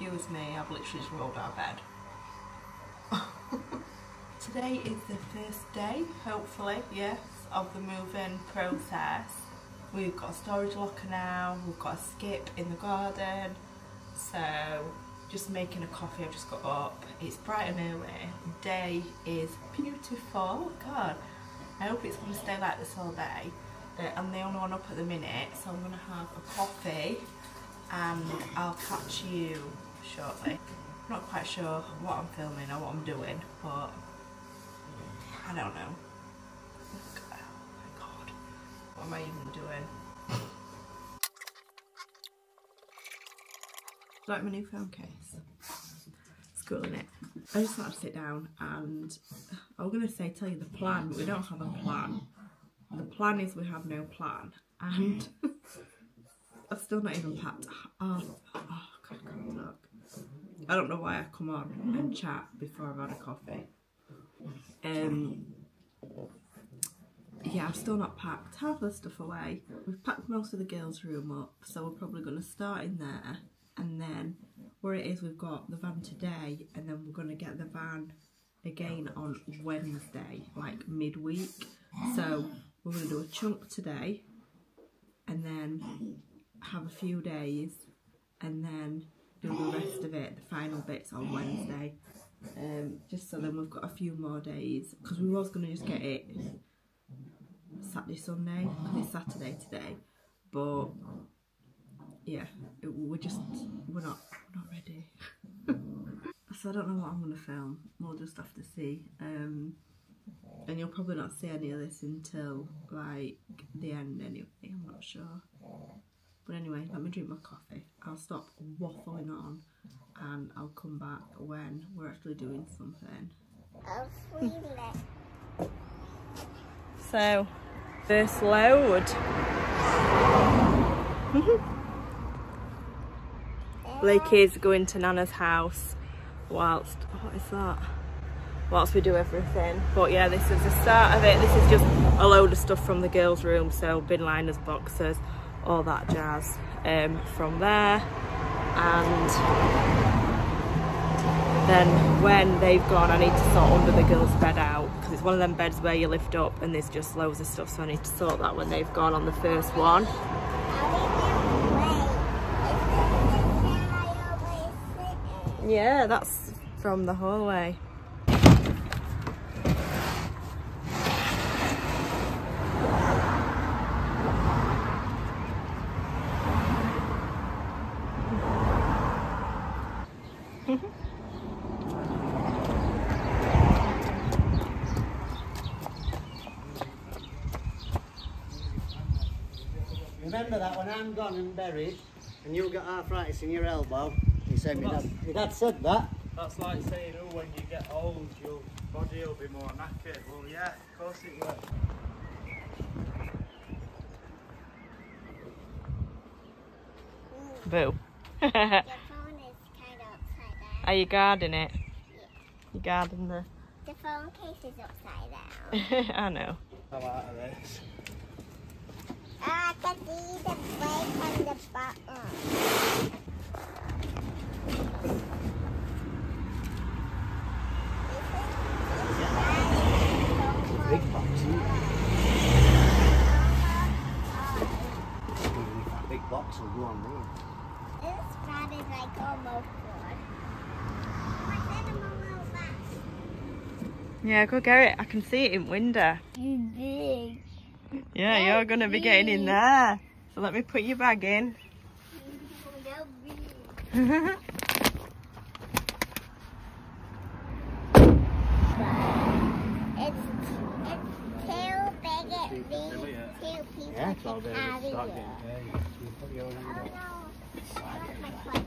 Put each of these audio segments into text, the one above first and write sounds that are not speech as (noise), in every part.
Excuse me, I've literally just rolled out of bed. (laughs) Today is the first day, hopefully, yes, of the move-in process. We've got a storage locker now, we've got a skip in the garden, so just making a coffee, I've just got up. It's bright and early, day is beautiful, God, I hope it's going to stay like this all day. I'm the only one up at the minute, so I'm going to have a coffee and I'll catch you shortly. Not quite sure what I'm filming or what I'm doing, but I don't know. Oh my god. What am I even doing? like my new phone case. It's cool, isn't it? I just wanted to sit down and I was going to say tell you the plan, but we don't have a plan. The plan is we have no plan. And (laughs) I've still not even packed. Oh, oh God, God, look. I don't know why I come on and chat before I've had a coffee. Um, yeah, I've still not packed half the stuff away. We've packed most of the girls' room up, so we're probably going to start in there. And then where it is, we've got the van today, and then we're going to get the van again on Wednesday, like midweek. So we're going to do a chunk today, and then have a few days, and then do the rest of it, the final bits on Wednesday. Um, just so then we've got a few more days, because we was going to just get it Saturday, Sunday, it's Saturday today, but yeah, it, we're just, we're not, we're not ready. (laughs) so I don't know what I'm going to film, we'll just have to see. Um, and you'll probably not see any of this until like the end anyway, I'm not sure. But anyway, let me drink my coffee. I'll stop waffling on and I'll come back when we're actually doing something. (laughs) so, first load. (laughs) Blake is going to Nana's house whilst, what is that? Whilst we do everything. But yeah, this is the start of it. This is just a load of stuff from the girls' room. So bin liners, boxes, all that jazz um, from there. And then when they've gone I need to sort under the girls bed out because it's one of them beds where you lift up and there's just loads of stuff so I need to sort that when they've gone on the first one. Yeah that's from the hallway Remember that when I'm gone and buried, and you'll get arthritis in your elbow. He said, Well, my dad, my dad said that. That's like saying, oh, when you get old, your body will be more knackered. Well, yeah, of course it will. boo The phone is kind of upside down. are you guarding it you guarding the The phone case is upside down. (laughs) I know Come out of this. I can see the brake and the button. That big box go yeah go get it I can see it in window Too big. Yeah you're gonna be getting in there. So let me put your bag in. So. (laughs) It's, it's too big at these two people Yeah, it's all can there. carry oh, It's not it. getting- yeah, you- you put your hand Oh up. no. That's my foot.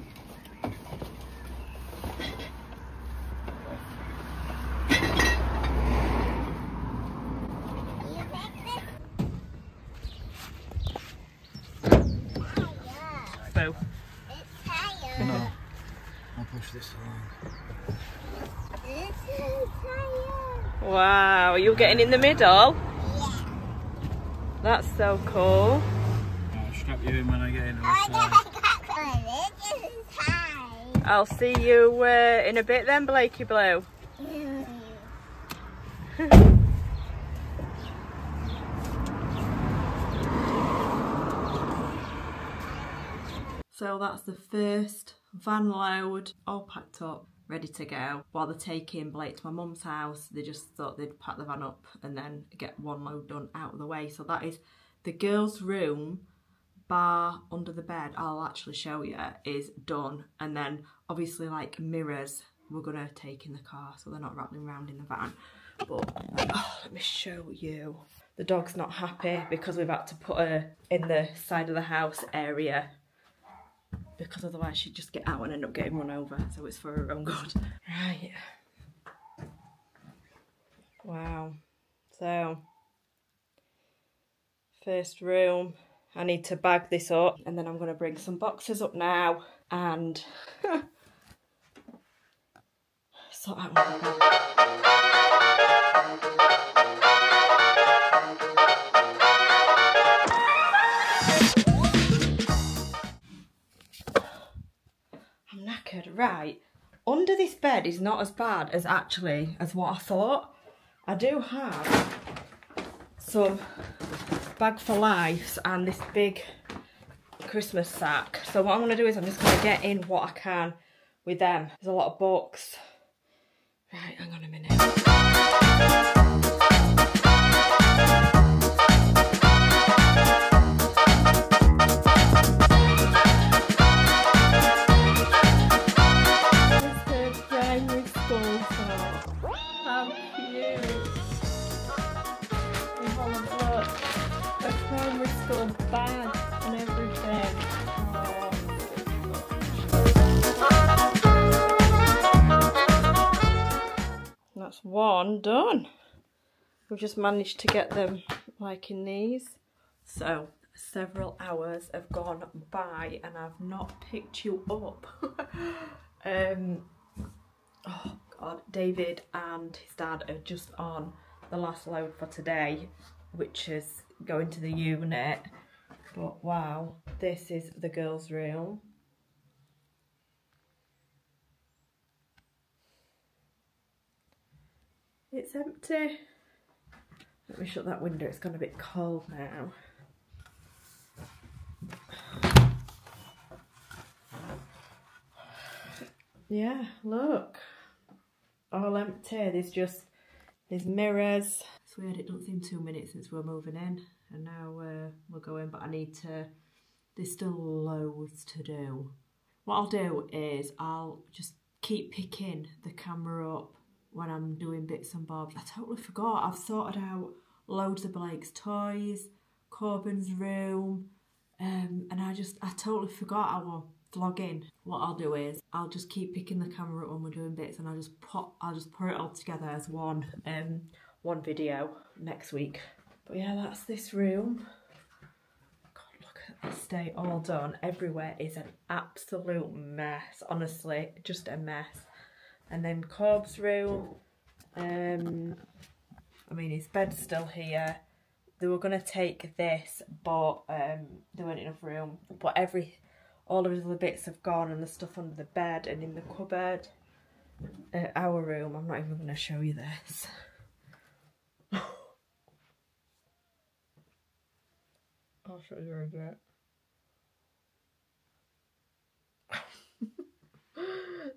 You pick this? Higher. boo It's higher. I'll push this along. This is higher. Wow you're getting in the middle Yeah. that's so cool I'll strap you in when I get in. I got one. This is high. I'll see you uh, in a bit then, Blakey Blue. (laughs) So that's the first van load, all packed up, ready to go. While they're taking Blake to my mum's house, they just thought they'd pack the van up and then get one load done out of the way. So that is the girls' room, bar under the bed, I'll actually show you, is done. And then obviously like mirrors, we're gonna take in the car so they're not rattling around in the van. But oh, let me show you. The dog's not happy because we've had to put her in the side of the house area because otherwise she'd just get out and end up getting run over. So it's for her own good. Right. Wow. So, first room. I need to bag this up and then I'm going to bring some boxes up now and (laughs) sort out Right. Under this bed is not as bad as actually as what I thought. I do have some bag for life and this big Christmas sack. So what I'm going to do is I'm just going to get in what I can with them. There's a lot of books. Right, hang on a minute. We've just managed to get them like in these. So several hours have gone by and I've not picked you up. (laughs) um, oh god, David and his dad are just on the last load for today, which is going to the unit. But wow, this is the girls' room. It's empty. Let me shut that window, it's gone a bit cold now. Yeah, look. All empty. There's just there's mirrors. It's weird, it doesn't seem two minutes since we we're moving in and now uh, we're going, but I need to there's still loads to do. What I'll do is I'll just keep picking the camera up when I'm doing bits and bobs. I totally forgot. I've sorted out loads of Blake's toys, Corbin's room, um, and I just I totally forgot I was vlogging. What I'll do is I'll just keep picking the camera up when we're doing bits, and I'll just put I'll just put it all together as one um one video next week. But yeah, that's this room. God, look at this day all done. Everywhere is an absolute mess. Honestly, just a mess. And then Corb's room. Um, I mean, his bed's still here. They were going to take this, but um, there weren't enough room. But every, all of his other bits have gone and the stuff under the bed and in the cupboard. Uh, our room, I'm not even going to show you this. (laughs) I'll show you bit.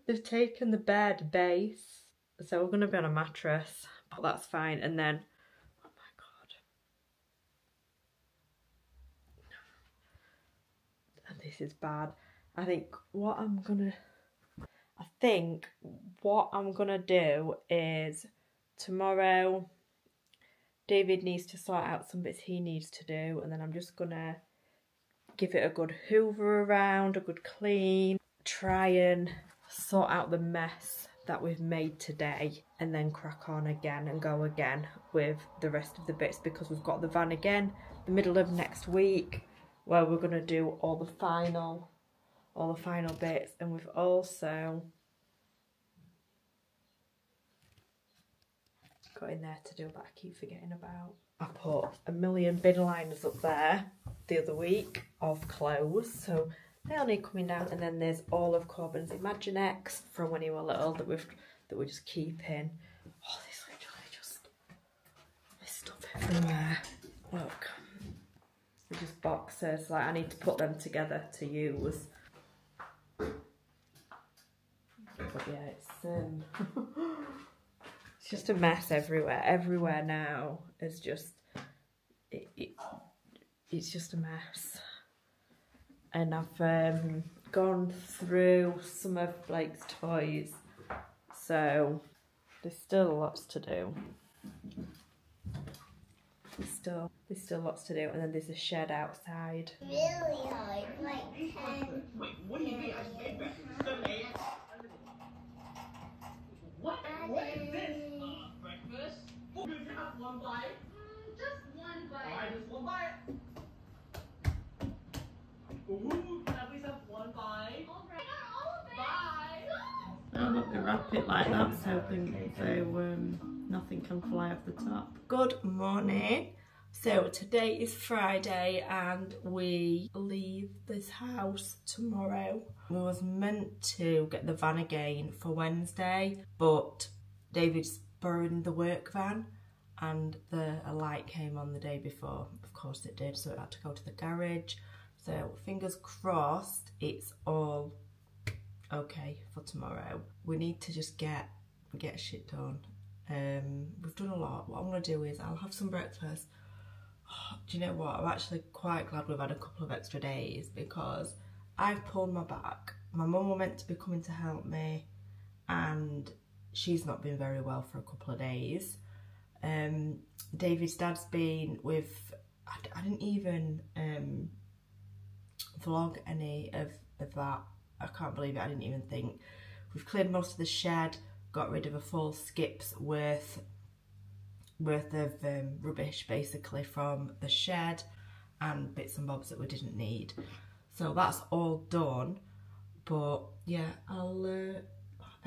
They've taken the bed base, so we're going to be on a mattress, but that's fine. And then, oh my god, and this is bad. I think what I'm gonna, I think what I'm gonna do is tomorrow. David needs to sort out some bits he needs to do, and then I'm just gonna give it a good hoover around, a good clean, try and sort out the mess that we've made today and then crack on again and go again with the rest of the bits because we've got the van again the middle of next week where we're going to do all the final all the final bits. And we've also got in there to do but I keep forgetting about. I put a million bin liners up there the other week of clothes. So they all need coming down. And then there's all of Corbin's Imaginext from when he was little that we've that we're just keeping. Oh, there's literally just there's stuff everywhere. Look, they're just boxes. Like I need to put them together to use. But yeah, it's um, (laughs) it's just a mess everywhere. Everywhere now is just it, it it's just a mess. And I've um, gone through some of Blake's toys, so there's still lots to do. There's still there's still lots to do, and then there's a shed outside. Really hard, like ten. What? What is this? Uh, breakfast? You have one bite. Just one bite. Alright, just one bite. Ooh, can I please have one bite? Alright. All of it. Bye. I'm not gonna wrap it like that so, thing, so um, nothing can fly off the top. Good morning. So today is Friday and we leave this house tomorrow. We was meant to get the van again for Wednesday, but David's borrowing the work van and the a light came on the day before. Of course it did, so it had to go to the garage. So fingers crossed it's all okay for tomorrow. We need to just get get shit done. Um, we've done a lot. What I'm gonna do is I'll have some breakfast. (sighs) do you know what? I'm actually quite glad we've had a couple of extra days because I've pulled my back. My mum was meant to be coming to help me, and she's not been very well for a couple of days. Um, David's dad's been with. I didn't even um, vlog any of, of that. I can't believe it. I didn't even think. We've cleared most of the shed, got rid of a full skip's worth worth of um, rubbish basically from the shed and bits and bobs that we didn't need. So that's all done. But yeah, I'll. Uh,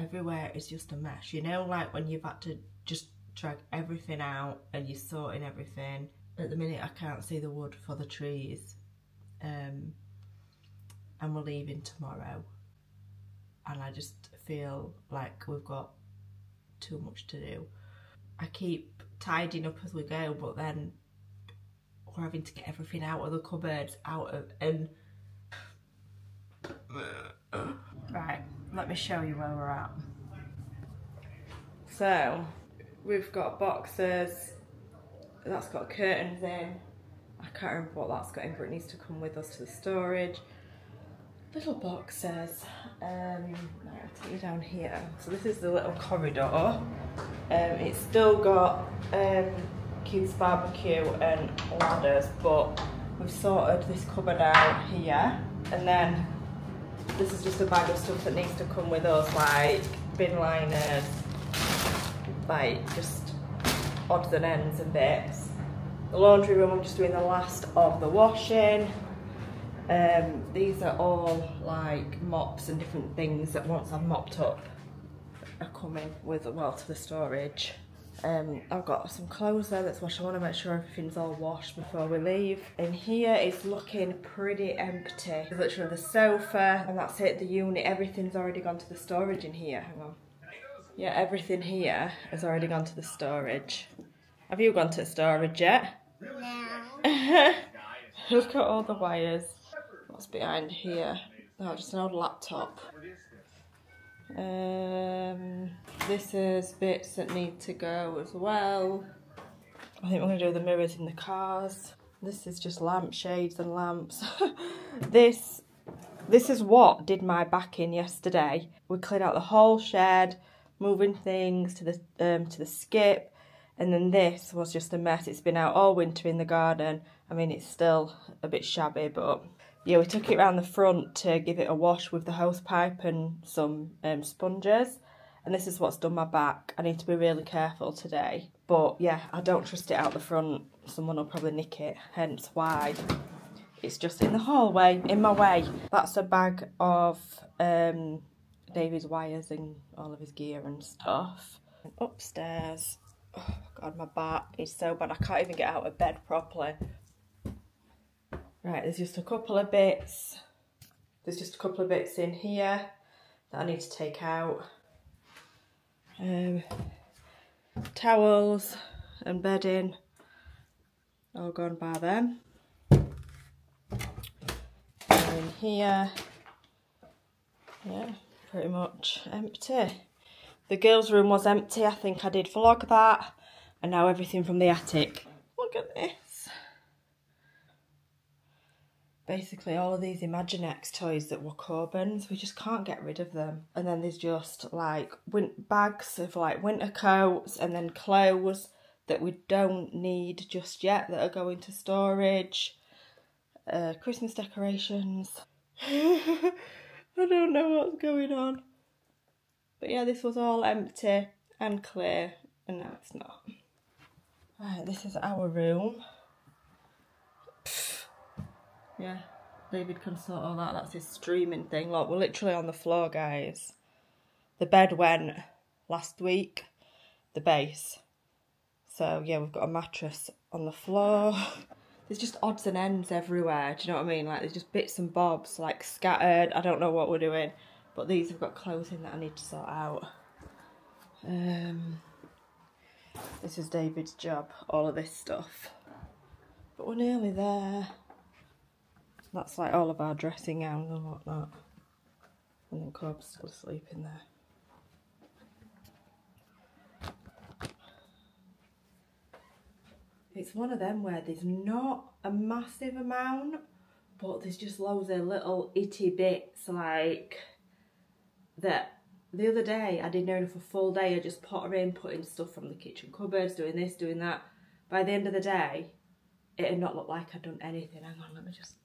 everywhere is just a mess. You know, like when you've had to just drag everything out and you're sorting everything. At the minute, I can't see the wood for the trees. Um, and we're leaving tomorrow. And I just feel like we've got too much to do. I keep tidying up as we go, but then we're having to get everything out of the cupboards, out of and (sighs) right. Let me show you where we're at. So we've got boxes. That's got curtains in. I can't remember what that's got in, but it needs to come with us to the storage. Little boxes. Um, I'll take you down here. So this is the little corridor. Um, it's still got um, kids barbecue and ladders, but we've sorted this cupboard out here, and then this is just a bag of stuff that needs to come with us, like bin liners, like just odds and ends and bits. The laundry room, I'm just doing the last of the washing. Um, these are all like mops and different things that once I've mopped up are coming with well to the storage. Um, I've got some clothes there that's washed. I want to make sure everything's all washed before we leave. In here it's looking pretty empty. There's literally the sofa and that's it, the unit, everything's already gone to the storage in here. Hang on. Yeah, everything here has already gone to the storage. Have you gone to storage yet? No. (laughs) Look at all the wires. What's behind here? Oh, just an old laptop. Um, this is bits that need to go as well. I think we're going to do the mirrors in the cars. This is just lampshades and lamps. (laughs) this this is what did my back in yesterday. We cleared out the whole shed, moving things to the um, to the skip, and then this was just a mess. It's been out all winter in the garden. I mean, it's still a bit shabby, but yeah, we took it around the front to give it a wash with the hose pipe and some um, sponges. And this is what's done my back. I need to be really careful today. But yeah, I don't trust it out the front. Someone will probably nick it, hence why it's just in the hallway, in my way. That's a bag of um, David's wires and all of his gear and stuff. And upstairs, oh god, my back is so bad. I can't even get out of bed properly. Right, there's just a couple of bits There's just a couple of bits in here that I need to take out. Um, towels and bedding all gone by them. And in here, yeah, pretty much empty. The girls' room was empty. I think I did vlog that. And now everything from the attic. Look at this. Basically all of these Imaginext toys that were Corbin's, we just can't get rid of them. And then there's just like bags of like winter coats and then clothes that we don't need just yet that are going to storage. Uh, Christmas decorations. (laughs) I don't know what's going on. But yeah, this was all empty and clear, and now it's not. Right, this is our room. Yeah, David can sort all that. That's his streaming thing. Look, we're literally on the floor, guys. The bed went last week, the base. So yeah, we've got a mattress on the floor. (laughs) There's just odds and ends everywhere. Do you know what I mean? Like there's just bits and bobs like scattered. I don't know what we're doing. But these have got clothing that I need to sort out. Um, this is David's job, all of this stuff. But we're nearly there. That's like all of our dressing gowns and whatnot. And then Corb's still asleep in there. It's one of them where there's not a massive amount, but there's just loads of little itty bits like that the other day I didn't nearly for a full day I just potter in, putting stuff from the kitchen cupboards, doing this, doing that. By the end of the day, it had not looked like I'd done anything. Hang on, let me just...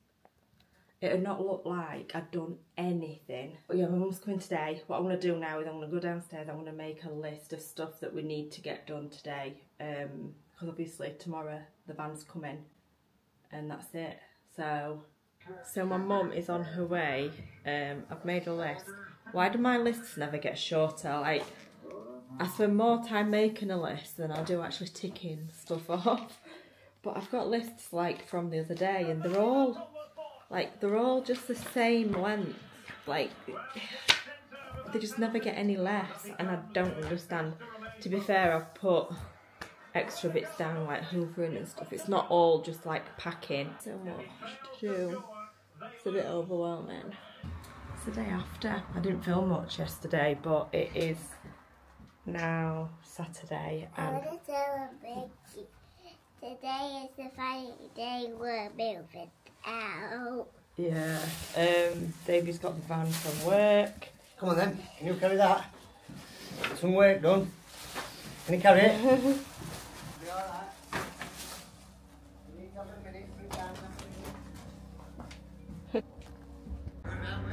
It had not looked like I'd done anything. But yeah, my mum's coming today. What I'm going to do now is I'm going to go downstairs, I'm going to make a list of stuff that we need to get done today. Um, because obviously tomorrow the van's coming and that's it. So, so my mum is on her way. Um, I've made a list. Why do my lists never get shorter? Like, I spend more time making a list than I do actually ticking stuff (laughs) off. But I've got lists like from the other day and they're all, like, they're all just the same length. Like, they just never get any less and I don't understand. To be fair, I've put extra bits down like hoovering and stuff. It's not all just like packing. So much to do. It's a bit overwhelming. It's the day after. I didn't film much yesterday, but it is now Saturday and want to tell a big Today is the final day we're moving out. yeah. Um Davey's got the van from work. Come on then, can you carry that? Some work done. Can you carry it? Be alright. (laughs) You need to have a minute, sit down,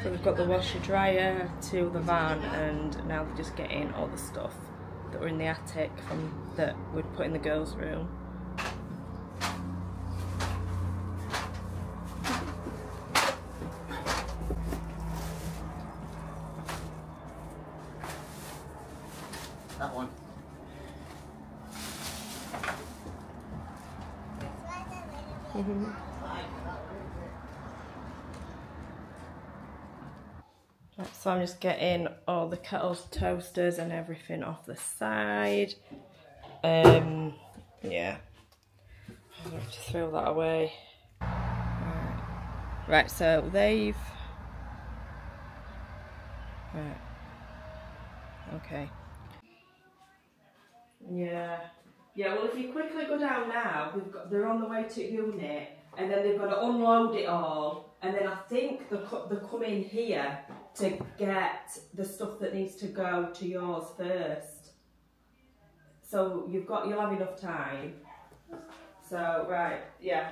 So we've got the washer dryer to the van and now they're just getting all the stuff that were in the attic from that we'd put in the girls' room. That one. Right, so I'm just getting all the kettles, toasters and everything off the side. Um, yeah. I'm to throw that away. Right. right, so they've... Right. Okay. Yeah. Yeah, well if you quickly go down now, we've got, they're on the way to unit and then they've got to unload it all and then I think they're, co- they're coming here to get the stuff that needs to go to yours first. So you've got, you'll have enough time. So, right, yeah.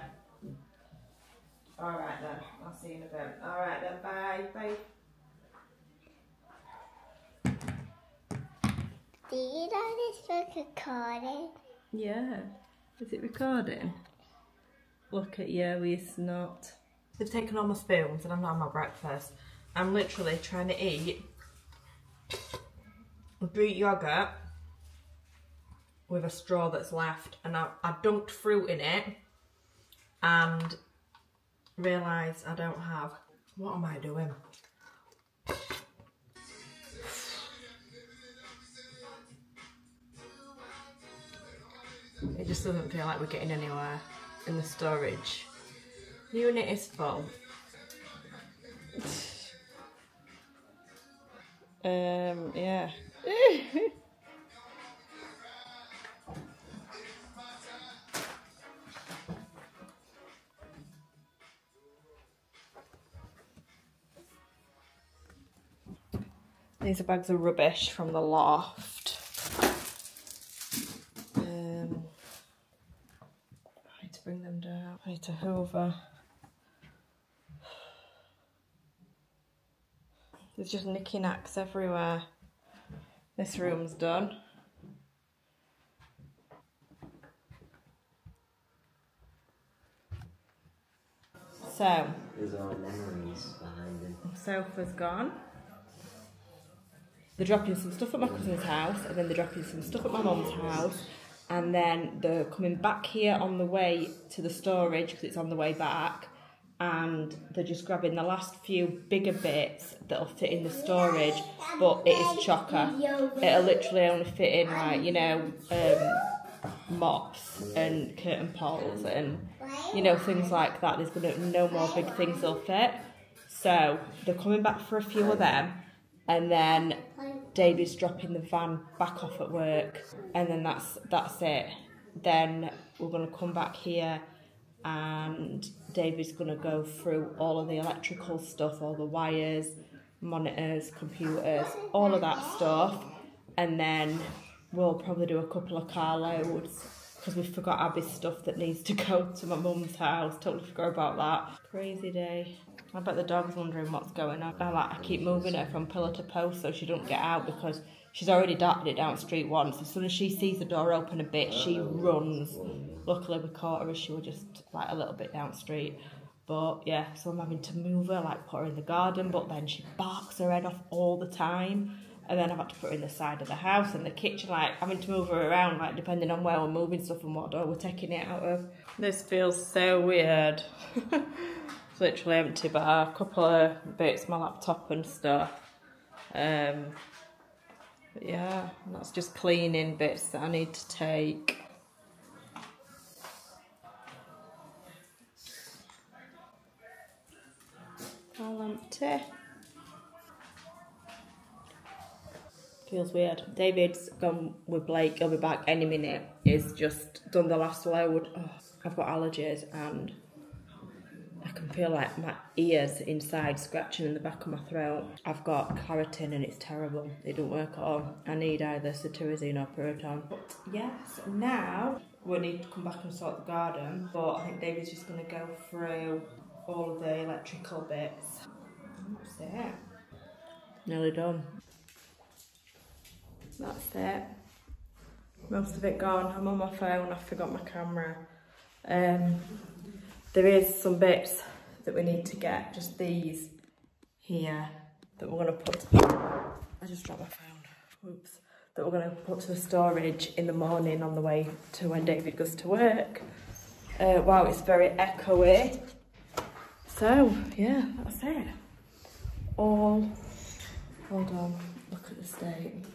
Alright then, I'll see you in a bit. Alright then, bye, bye. Do you know this was recorded? Yeah. Is it recording? Look at you, we snot. They've taken all my spoons and I'm not on my breakfast. I'm literally trying to eat Greek yogurt with a straw that's left and I, I dunked fruit in it and realised I don't have What am I doing? It just doesn't feel like we're getting anywhere in the storage. The Unit is full. Um, yeah. (laughs) These are bags of rubbish from the loft. Um, I need to bring them down. I need to hoover. There's just nicky knacks everywhere. This room's done. So, There's all memories behind him. sofa's gone. They're dropping some stuff at my cousin's house, and then they're dropping some stuff at my mum's house, and then they're coming back here on the way to the storage because it's on the way back, and they're just grabbing the last few bigger bits that'll fit in the storage, but it is chocker. It'll literally only fit in like you know um, mops and curtain poles and you know things like that. There's gonna no more big things will fit. So they're coming back for a few of them, and then David's dropping the van back off at work, and then that's that's it. Then we're gonna come back here, and David's gonna go through all of the electrical stuff, all the wires, monitors, computers, all of that stuff, and then we'll probably do a couple of car loads because we forgot Abby's stuff that needs to (laughs) go to my mum's house. Totally forgot about that. Crazy day. I bet the dog's wondering what's going on. I like I keep moving her from pillar to post so she don't get out because she's already darted it down street once. As soon as she sees the door open a bit, she runs. Luckily we caught her as she was just like a little bit down street. But yeah, so I'm having to move her, like put her in the garden, but then she barks her head off all the time. And then I've had to put her in the side of the house and the kitchen, like having to move her around, like depending on where we're moving stuff and what door we're taking it out of. This feels so weird. (laughs) it's literally empty, but a couple of bits, my laptop and stuff. Um, but yeah, that's just cleaning bits that I need to take. All empty. Feels weird. David's gone with Blake. He'll be back any minute. He's just done the last load. Oh, I've got allergies and I can feel like my ears inside scratching in the back of my throat. I've got Claritin and it's terrible. It don't work at all. I need either cetirizine or Piriton. But yes, now we need to come back and sort the garden. But I think David's just going to go through all of the electrical bits. That's it. Nearly done. That's it. Most of it gone. I'm on my phone. I forgot my camera. Um, there is some bits that we need to get. Just these here that we're going to put. I just dropped my phone. Oops. That we're to put to the storage in the morning on the way to when David goes to work. Uh, wow, it's very echoey. So yeah, that's it. All. Hold on. Look at the state.